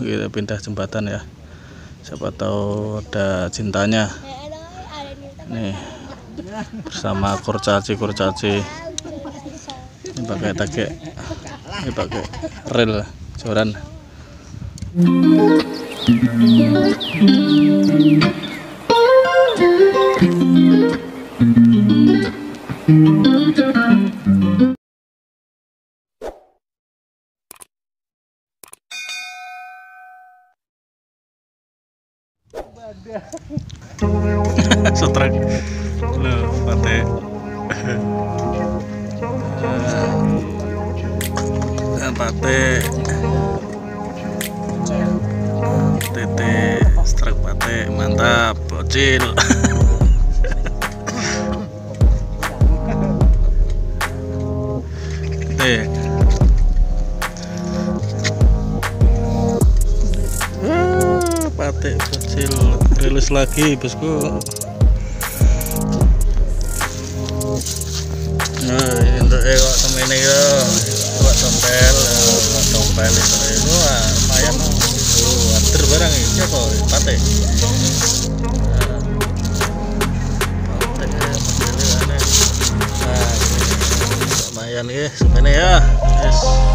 kita pindah jembatan ya. Siapa tahu ada cintanya. Nih bersama kurcaci kurcaci. Ini pakai tagek. Ini pakai rel joran setrek lo pate. Eh, pate. Tete strek pate. Mantap bocil kecil rilis lagi bosku. Nah untuk kok semene ya kok tompel kok tompel itu itu lumayan oh. Anter barang ini apa pate. Ah, nah ini lumayan ya semene ya. Yes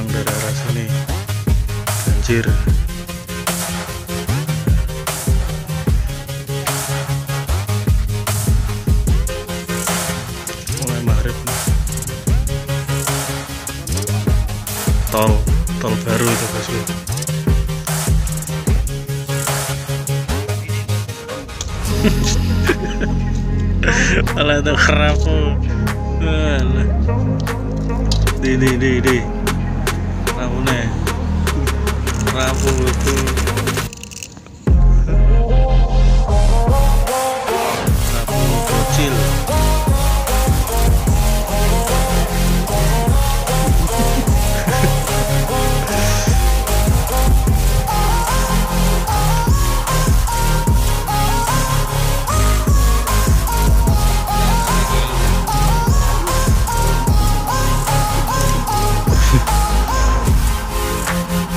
pulang dari arah sini banjir. Mulai maghrib tol tol baru itu bosku Alah itu kerapu Alah. Di di di di 然呢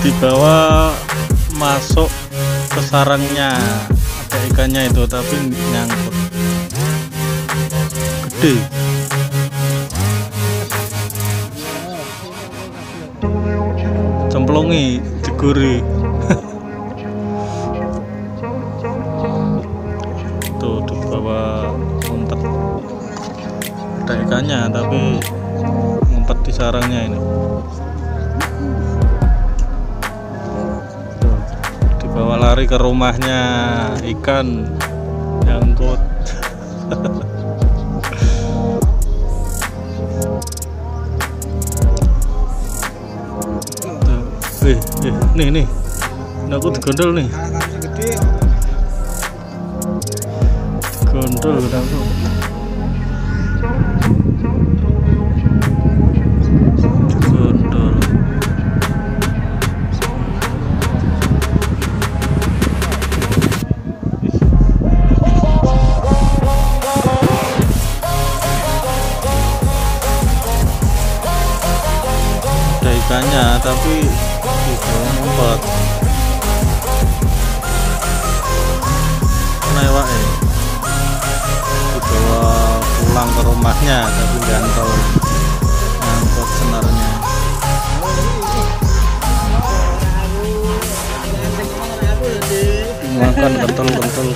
dibawa masuk ke sarangnya ada ikannya itu tapi nyangkut. Gede. Cemplungi diguri tuh dibawa ngumpet. Ada ikannya tapi ngumpet di sarangnya ini lari ke rumahnya ikan nyangkut. Tuh, eh, eh, nih nih. Ini aku digondol nih gondol aku ada ikannya tapi bawah ngumpet lewat ya dibawa pulang ke rumahnya tapi gantol ngangkut senarnya. Makan kental kental